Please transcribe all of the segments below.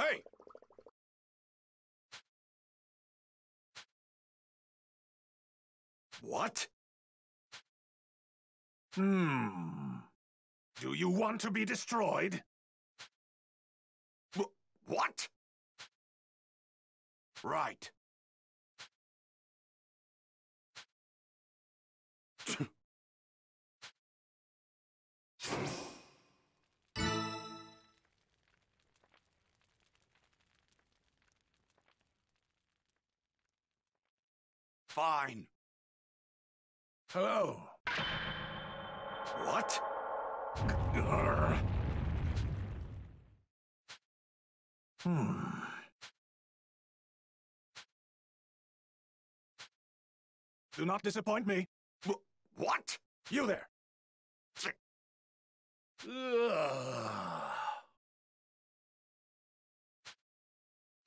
Hey! What? Hmm. Do you want to be destroyed? Wh what? Right. Fine. Hello. What? Grr. Hmm. Do not disappoint me. Wh what? You there.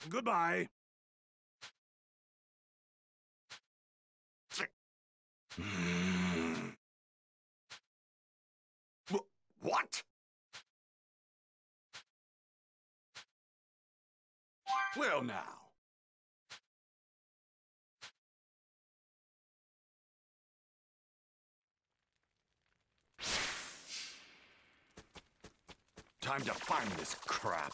Goodbye. What? Well now. Time to find this crap.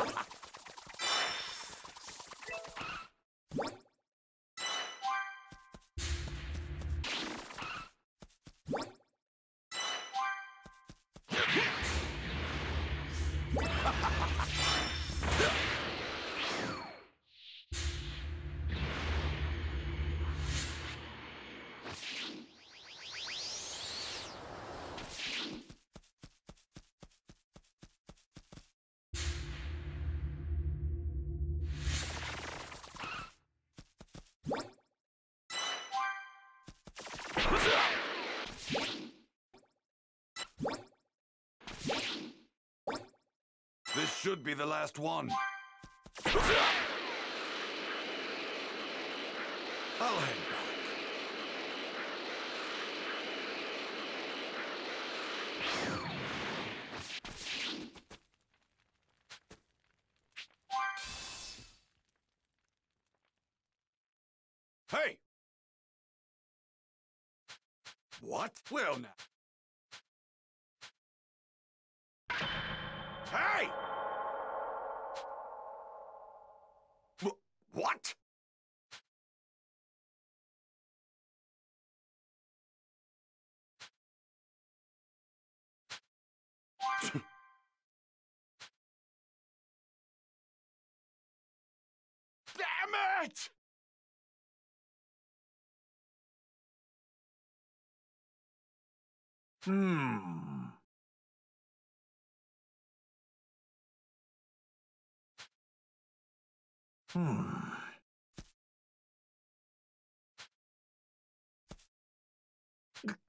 Should be the last one. I'll head back. Hey! What? Well now. Hey! What? Damn it! Hmm. Hmm.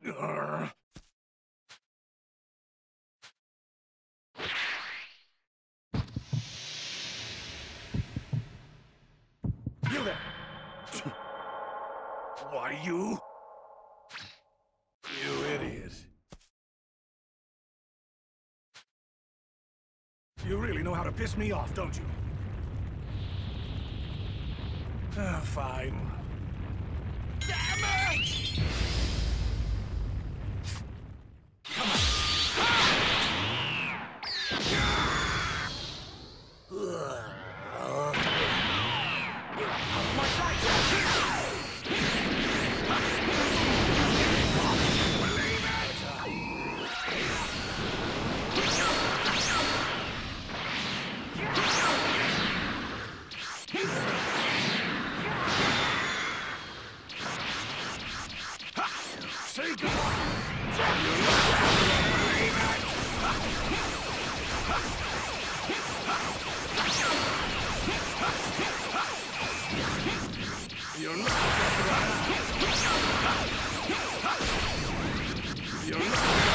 You there! Why you? You idiot. You really know how to piss me off, don't you? Ah, fine. Damn it! Say You're not You're not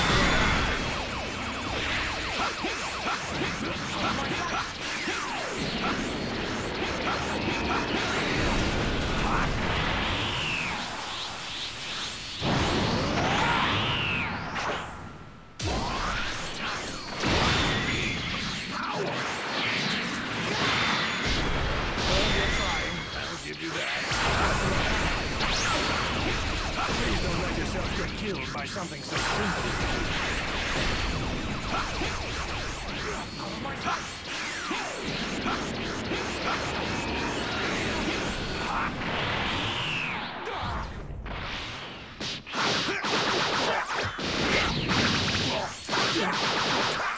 Ha!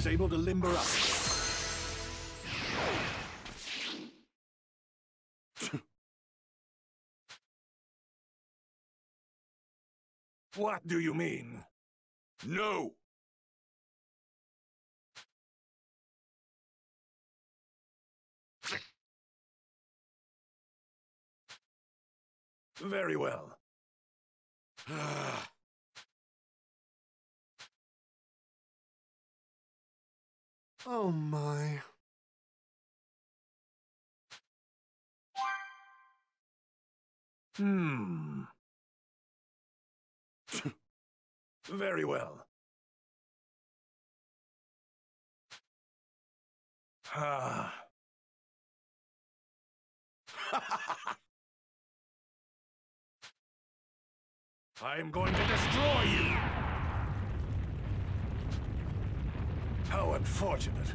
Was able to limber up. What do you mean? No! Very well. Ah. Oh my. Hmm. Very well. Ah. I am going to destroy you! How unfortunate.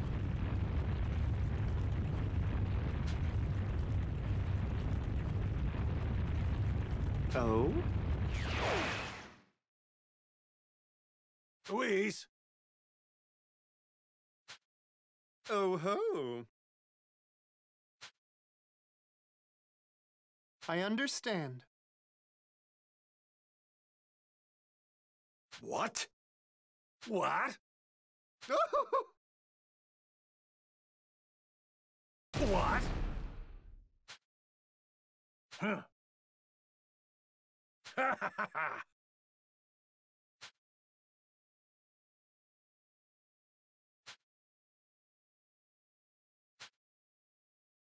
Oh? Louise, Oh ho. I understand. what? What? What? Huh.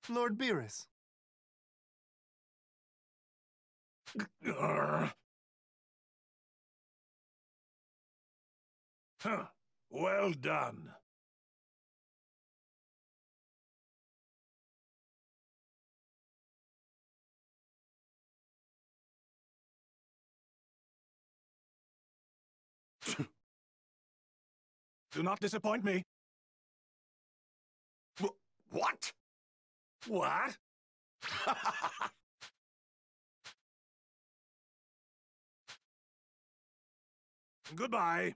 Lord Beerus. Huh. Well done. Do not disappoint me. Wh- What? What? Goodbye.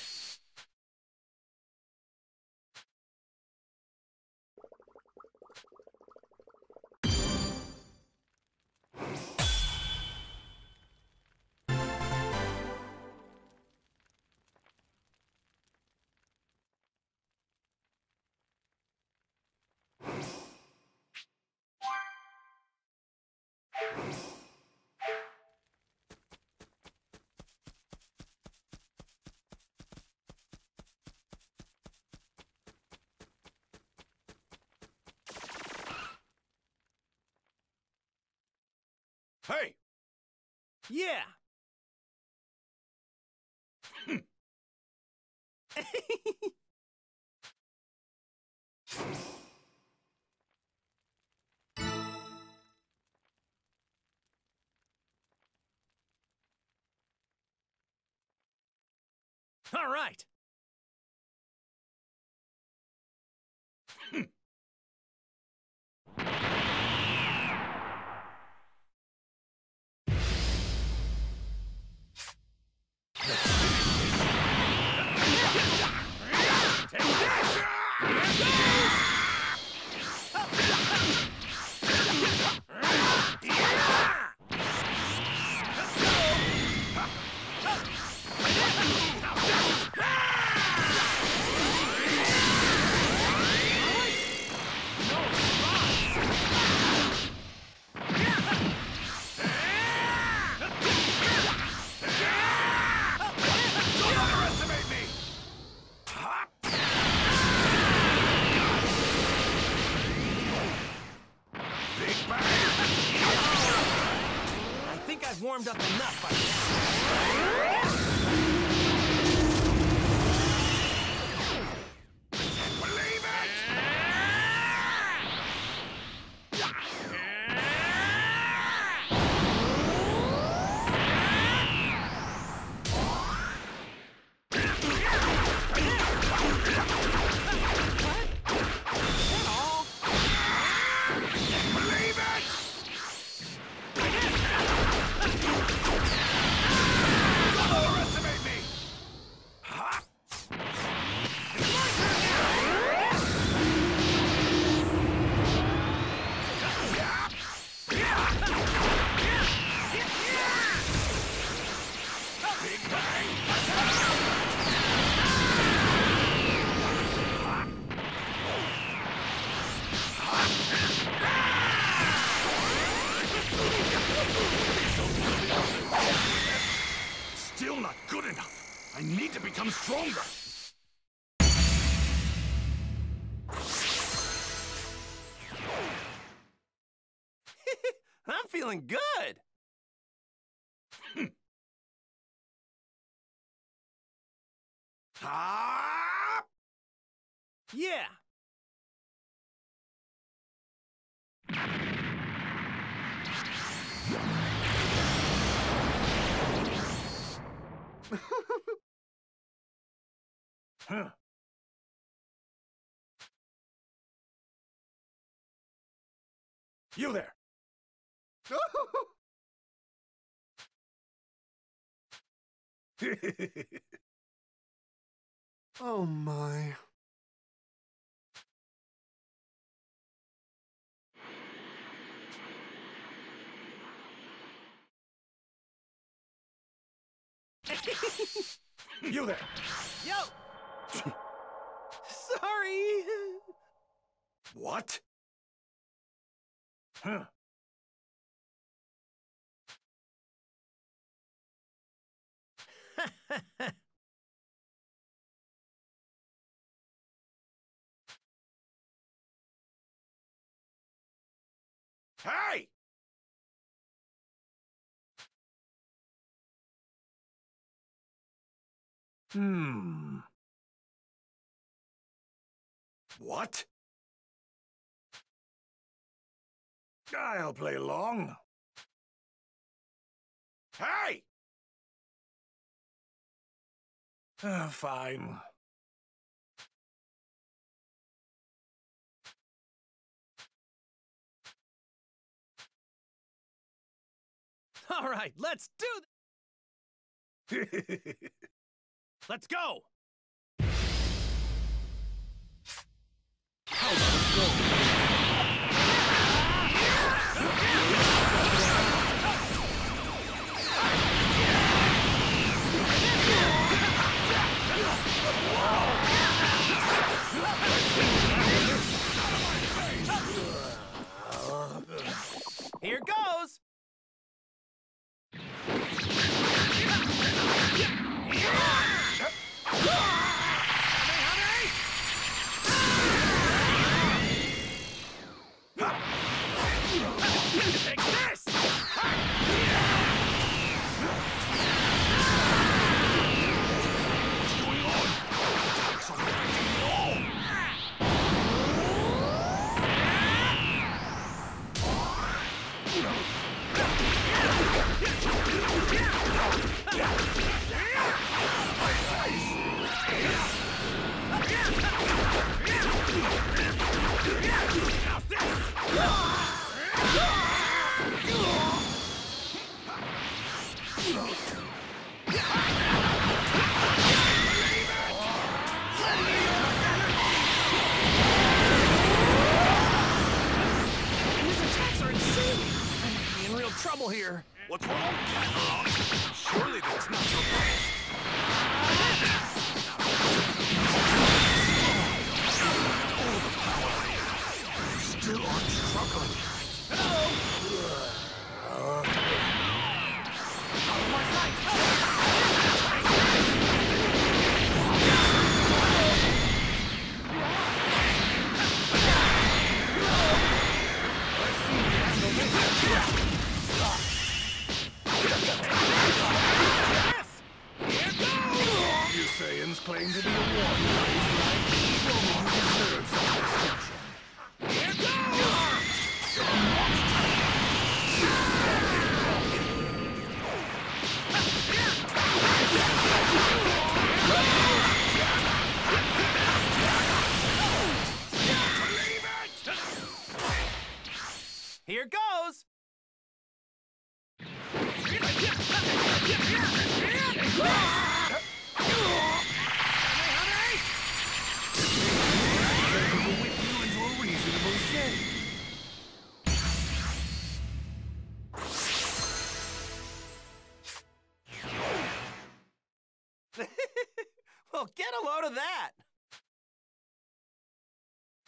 Hey! Yeah. All right. I'm feeling good. Ah! Yeah. Huh. You there. oh my. you there. Yo! Sorry. What? Huh. Hey! Hmm. What? I'll play along. Hey! Ah, fine. All right, let's do th- Let's go. Here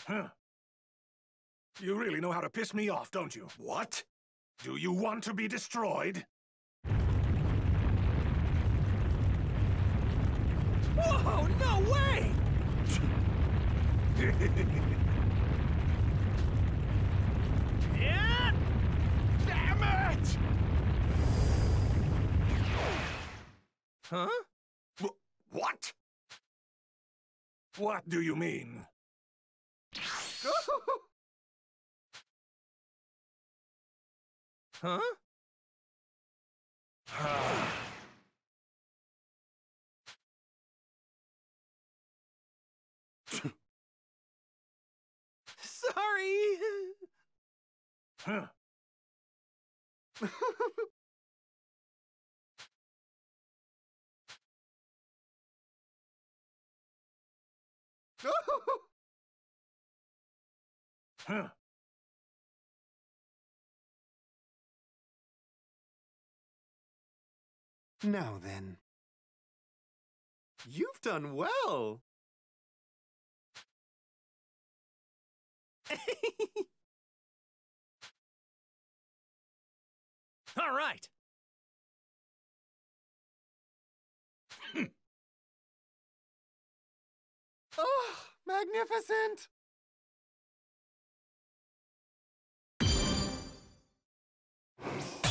Huh. You really know how to piss me off, don't you? What? Do you want to be destroyed? Whoa, no way! yeah! Damn it! Huh? Wh- What? What do you mean? Huh? Sorry. Huh. Huh. now then. You've done well. All right. Oh, magnificent! you